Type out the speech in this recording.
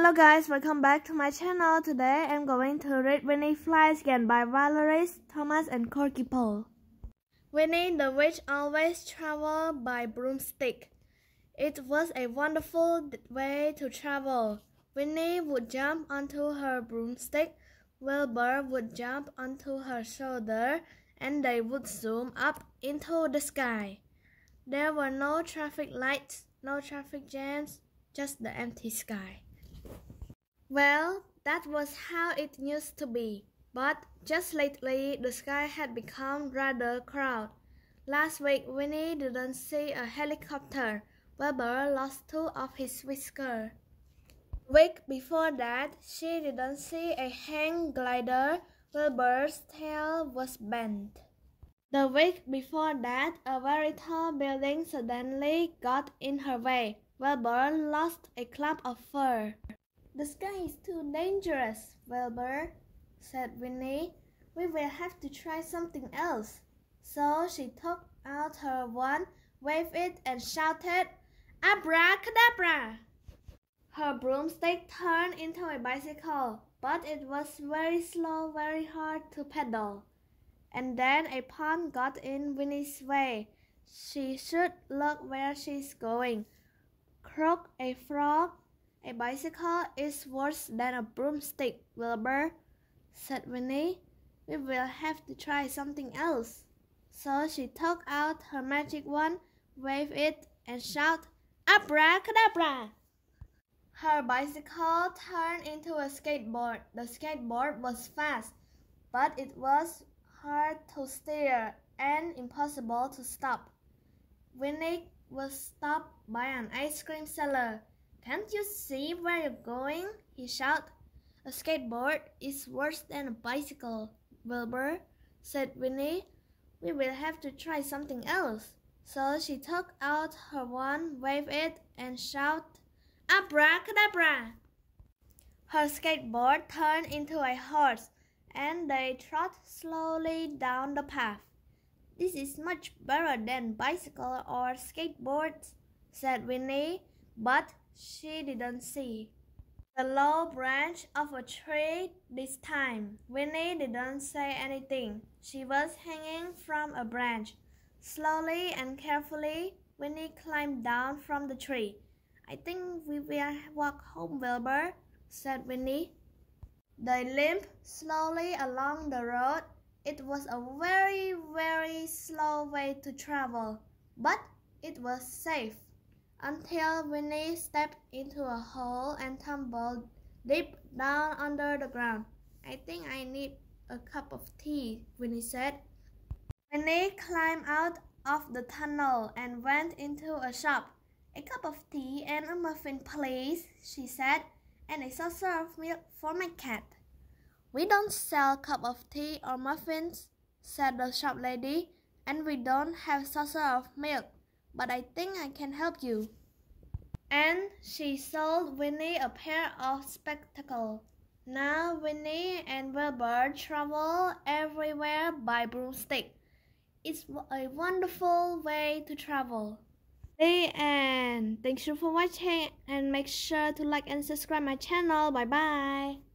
Hello guys, welcome back to my channel. Today I'm going to read Winnie Flies Again by Valerie Thomas and Korky Paul. Winnie the Witch always traveled by broomstick. It was a wonderful way to travel. Winnie would jump onto her broomstick, Wilbur would jump onto her shoulder, and they would zoom up into the sky. There were no traffic lights, no traffic jams, just the empty sky. Well, that was how it used to be. But just lately, the sky had become rather crowded. Last week, Winnie didn't see a helicopter. Wilbur lost two of his whiskers. Week before that, she didn't see a hang glider. Wilbur's tail was bent. The week before that, a very tall building suddenly got in her way. Wilbur lost a clump of fur. The sky is too dangerous, Wilbur, said Winnie. We will have to try something else. So she took out her wand, waved it, and shouted, Abracadabra! Her broomstick turned into a bicycle, but it was very slow, very hard to pedal. And then a pond got in Winnie's way. She should look where she's going. Croak a frog a bicycle is worse than a broomstick, Wilbur, said Winnie. We will have to try something else. So she took out her magic wand, waved it, and shouted, Abracadabra! Her bicycle turned into a skateboard. The skateboard was fast, but it was hard to steer and impossible to stop. Winnie was stopped by an ice cream seller. Can't you see where you're going? he shouted. A skateboard is worse than a bicycle, Wilbur, said Winnie. We will have to try something else. So she took out her wand, waved it, and shouted, Abracadabra! Her skateboard turned into a horse, and they trot slowly down the path. This is much better than bicycle or skateboards, said Winnie, but she didn't see. The low branch of a tree this time. Winnie didn't say anything. She was hanging from a branch. Slowly and carefully, Winnie climbed down from the tree. I think we will walk home, Wilbur, said Winnie. They limped slowly along the road. It was a very, very slow way to travel, but it was safe until Winnie stepped into a hole and tumbled deep down under the ground. I think I need a cup of tea, Winnie said. Winnie climbed out of the tunnel and went into a shop. A cup of tea and a muffin, please, she said, and a saucer of milk for my cat. We don't sell cup of tea or muffins, said the shop lady, and we don't have saucer of milk but I think I can help you. And she sold Winnie a pair of spectacles. Now Winnie and Wilbur travel everywhere by broomstick. It's a wonderful way to travel. The end. You for watching and make sure to like and subscribe my channel. Bye bye.